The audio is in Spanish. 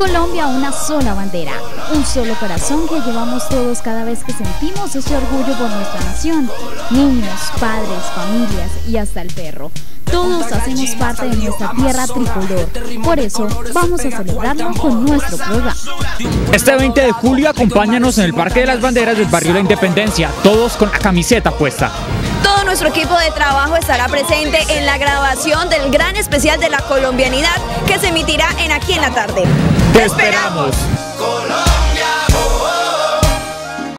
Colombia, una sola bandera, un solo corazón que llevamos todos cada vez que sentimos ese orgullo por nuestra nación. Niños, padres, familias y hasta el perro. Todos hacemos parte de nuestra tierra tricolor. Por eso vamos a celebrarlo con nuestro programa. Este 20 de julio acompáñanos en el Parque de las Banderas del barrio La Independencia, todos con la camiseta puesta. Todo nuestro equipo de trabajo estará presente en la grabación del gran especial de la colombianidad que se emitirá en aquí en la tarde. ¡Te esperamos!